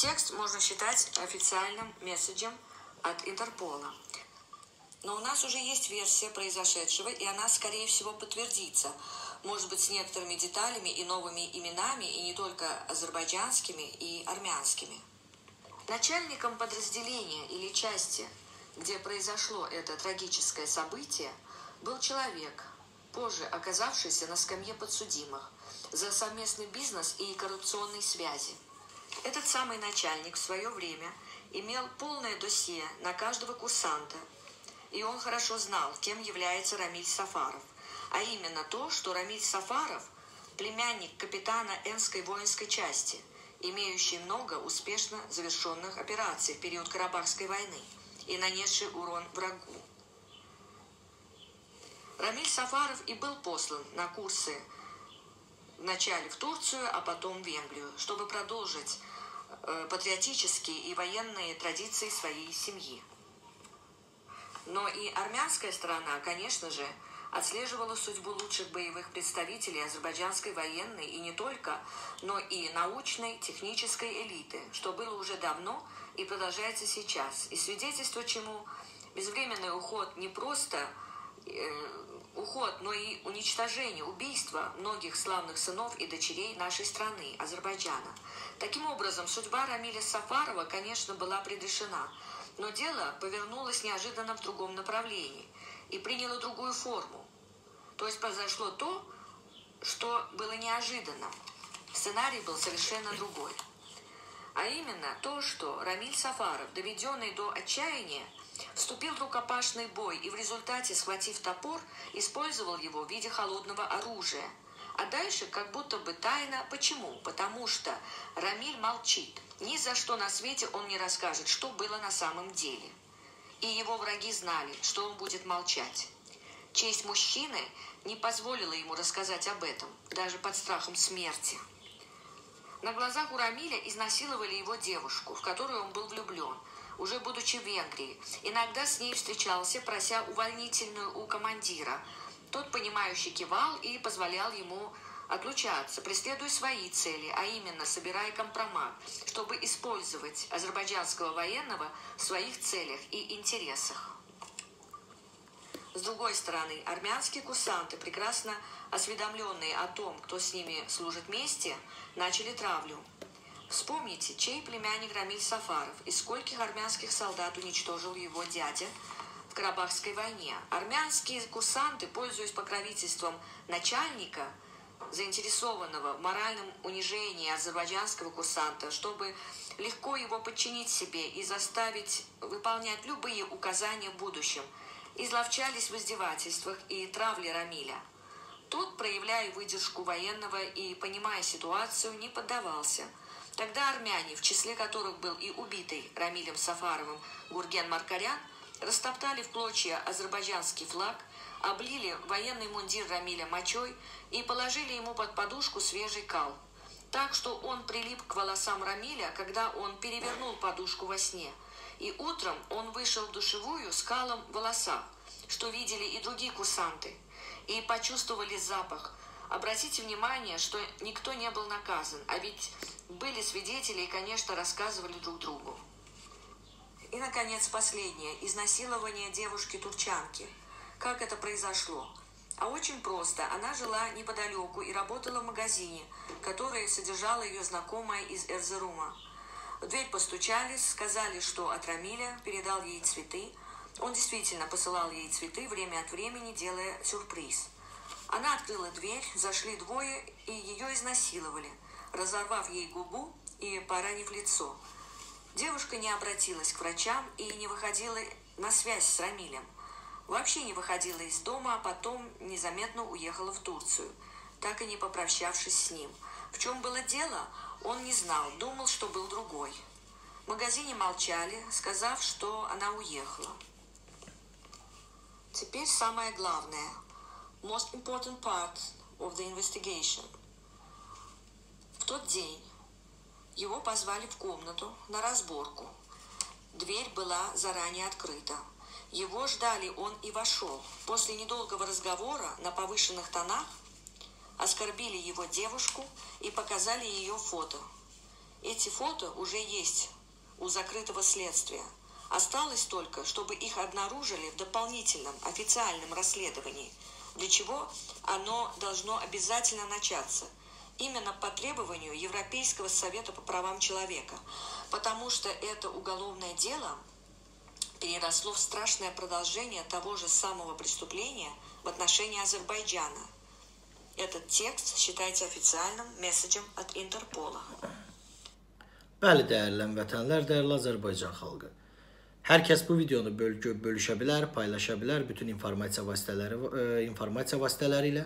текст можно считать официальным месседжем от Интерпола. Но у нас уже есть версия произошедшего, и она, скорее всего, подтвердится. Может быть, с некоторыми деталями и новыми именами, и не только азербайджанскими и армянскими. Начальником подразделения или части, где произошло это трагическое событие, был человек, позже оказавшийся на скамье подсудимых за совместный бизнес и коррупционные связи. Этот самый начальник в свое время имел полное досье на каждого курсанта, и он хорошо знал, кем является Рамиль Сафаров, а именно то, что Рамиль Сафаров – племянник капитана Энской воинской части, имеющий много успешно завершенных операций в период Карабахской войны и нанесший урон врагу. Рамиль Сафаров и был послан на курсы вначале в Турцию, а потом в Венгрию, чтобы продолжить э, патриотические и военные традиции своей семьи. Но и армянская сторона, конечно же, отслеживала судьбу лучших боевых представителей азербайджанской военной и не только, но и научной, технической элиты, что было уже давно и продолжается сейчас, и свидетельство чему безвременный уход не просто э, уход, но и уничтожение, убийство многих славных сынов и дочерей нашей страны, Азербайджана. Таким образом, судьба Рамиля Сафарова, конечно, была предрешена, но дело повернулось неожиданно в другом направлении и приняло другую форму. То есть произошло то, что было неожиданным. Сценарий был совершенно другой. А именно то, что Рамиль Сафаров, доведенный до отчаяния, Вступил в рукопашный бой и в результате, схватив топор, использовал его в виде холодного оружия. А дальше как будто бы тайна. Почему? Потому что Рамиль молчит. Ни за что на свете он не расскажет, что было на самом деле. И его враги знали, что он будет молчать. Честь мужчины не позволила ему рассказать об этом, даже под страхом смерти. На глазах у Рамиля изнасиловали его девушку, в которую он был влюблен – уже будучи в Венгрии. Иногда с ней встречался, прося увольнительную у командира. Тот, понимающий, кивал и позволял ему отлучаться, преследуя свои цели, а именно собирая компромат, чтобы использовать азербайджанского военного в своих целях и интересах. С другой стороны, армянские курсанты, прекрасно осведомленные о том, кто с ними служит вместе, начали травлю. Вспомните, чей племянник Рамиль Сафаров и скольких армянских солдат уничтожил его дядя в Карабахской войне. Армянские курсанты, пользуясь покровительством начальника, заинтересованного в моральном унижении азербайджанского курсанта, чтобы легко его подчинить себе и заставить выполнять любые указания в будущем, изловчались в издевательствах и травле Рамиля. Тот, проявляя выдержку военного и понимая ситуацию, не поддавался – Тогда армяне, в числе которых был и убитый Рамилем Сафаровым Гурген Маркарян, растоптали в клочья азербайджанский флаг, облили военный мундир Рамиля мочой и положили ему под подушку свежий кал. Так что он прилип к волосам Рамиля, когда он перевернул подушку во сне. И утром он вышел в душевую с калом в волосах, что видели и другие курсанты, и почувствовали запах. Обратите внимание, что никто не был наказан, а ведь были свидетели и, конечно, рассказывали друг другу. И, наконец, последнее. Изнасилование девушки-турчанки. Как это произошло? А очень просто. Она жила неподалеку и работала в магазине, который содержала ее знакомая из Эрзерума. В дверь постучались, сказали, что от передал ей цветы. Он действительно посылал ей цветы время от времени, делая сюрприз. Она открыла дверь, зашли двое и ее изнасиловали – разорвав ей губу и поранив лицо. Девушка не обратилась к врачам и не выходила на связь с Рамилем. Вообще не выходила из дома, а потом незаметно уехала в Турцию, так и не попрощавшись с ним. В чем было дело, он не знал, думал, что был другой. В магазине молчали, сказав, что она уехала. Теперь самое главное. Most important part of the investigation – тот день его позвали в комнату на разборку. Дверь была заранее открыта. Его ждали, он и вошел. После недолгого разговора на повышенных тонах оскорбили его девушку и показали ее фото. Эти фото уже есть у закрытого следствия. Осталось только, чтобы их обнаружили в дополнительном официальном расследовании, для чего оно должно обязательно начаться именно по требованию Европейского совета по правам человека, потому что это уголовное дело переросло в страшное продолжение того же самого преступления в отношении Азербайджана. Этот текст считайте официальным месседжем от Интерпола. Bəli, dəyərli vətənlər, dəyərli Azərbaycan xalqı. Hər kəs bu videonu böl bölüşə bilər, paylaşa bilər bütün informasiya vasitələri e, ilə.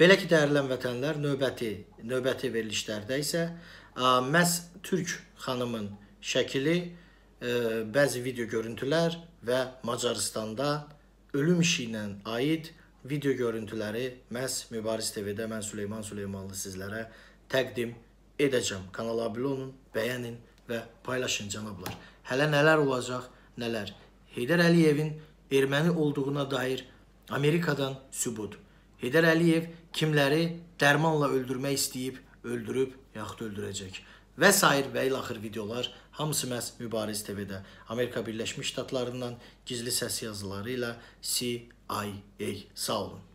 Belə ki, dəyərli vətənlər, növbəti növbəti verilişlərdə isə məhz Türk xanımın şəkili, e, bəzi video görüntülər və Macaristanda ölüm işi ilə aid video görüntüləri məhz Mübariz TV-də mən Süleyman Süleymanlı sizlərə təqdim edəcəm. Kanala abunə olun, bəyənin və paylaşın cənablar. Hələ nələr olacaq, nələr. Heydər Əliyevin erməni olduğuna dair Amerikadan sübut. Heydər Əliyev kimləri dərmanla öldürmək istəyib, öldürüb, yaxud öldürəcək. Və sair və ilaxır videolar hamısı məhz Mübariz TV-də Amerika Birləşmiş Ştatlarından gizli səs yazıları ilə CIA. Sağ olun.